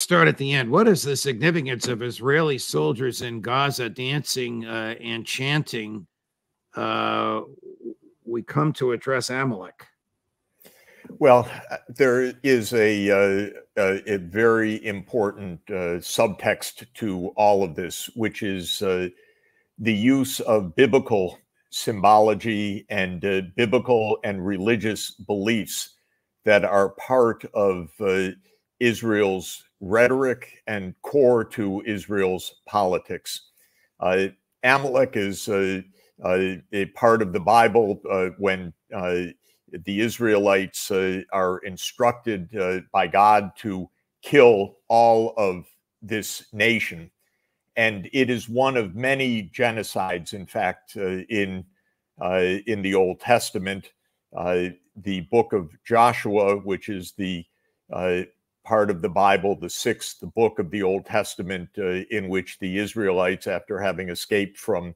start at the end. What is the significance of Israeli soldiers in Gaza dancing uh, and chanting? Uh, we come to address Amalek. Well, uh, there is a, uh, a, a very important uh, subtext to all of this, which is uh, the use of biblical symbology and biblical and religious beliefs that are part of Israel's rhetoric and core to Israel's politics. Amalek is a part of the Bible when the Israelites uh, are instructed uh, by God to kill all of this nation. And it is one of many genocides, in fact, uh, in, uh, in the Old Testament. Uh, the book of Joshua, which is the uh, part of the Bible, the sixth book of the Old Testament, in which the Israelites, after having escaped from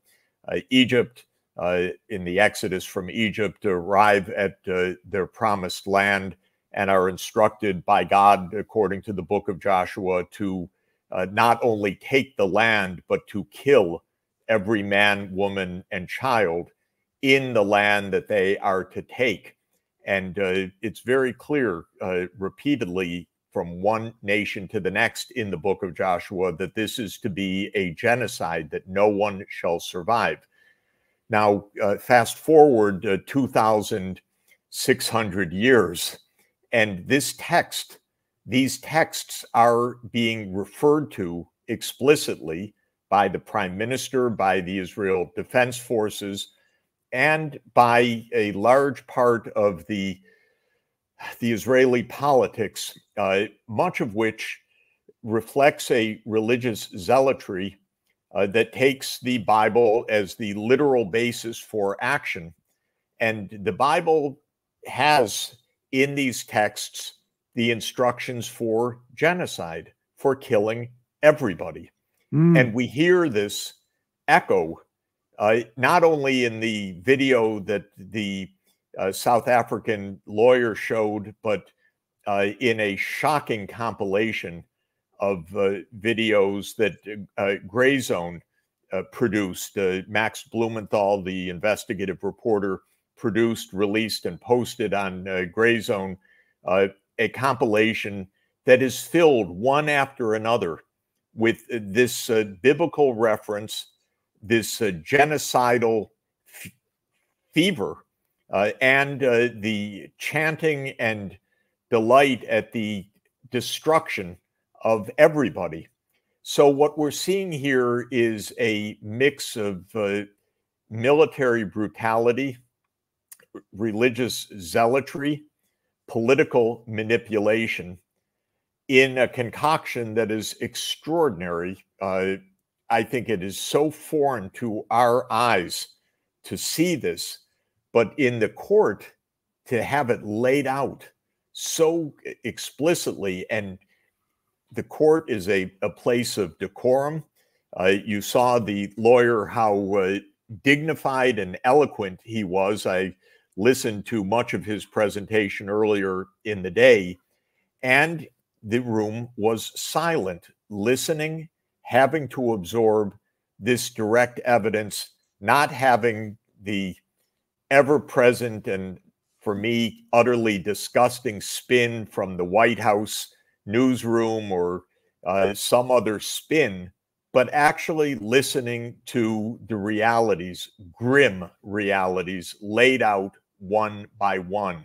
Egypt, uh, in the exodus from Egypt arrive at uh, their promised land and are instructed by God, according to the book of Joshua, to uh, not only take the land, but to kill every man, woman, and child in the land that they are to take. And uh, it's very clear uh, repeatedly from one nation to the next in the book of Joshua that this is to be a genocide, that no one shall survive. Now, uh, fast forward uh, 2,600 years, and this text, these texts are being referred to explicitly by the prime minister, by the Israel Defense Forces, and by a large part of the, the Israeli politics, uh, much of which reflects a religious zealotry uh, that takes the Bible as the literal basis for action. And the Bible has in these texts the instructions for genocide, for killing everybody. Mm. And we hear this echo uh, not only in the video that the uh, South African lawyer showed, but uh, in a shocking compilation of uh, videos that uh, Grayzone uh, produced. Uh, Max Blumenthal, the investigative reporter, produced, released, and posted on uh, Grayzone uh, a compilation that is filled one after another with this biblical reference, this genocidal f- fever, and the chanting and delight at the destruction of everybody. So, what we're seeing here is a mix of uh, military brutality, religious zealotry, political manipulation in a concoction that is extraordinary. Uh, I think it is so foreign to our eyes to see this, but in the court, to have it laid out so explicitly and the court is a, a place of decorum. Uh, you saw the lawyer, how uh, dignified and eloquent he was. I listened to much of his presentation earlier in the day, and the room was silent, listening, having to absorb this direct evidence, not having the ever present and for me, utterly disgusting spin from the White House newsroom or uh, some other spin, but actually listening to the realities, grim realities laid out one by one.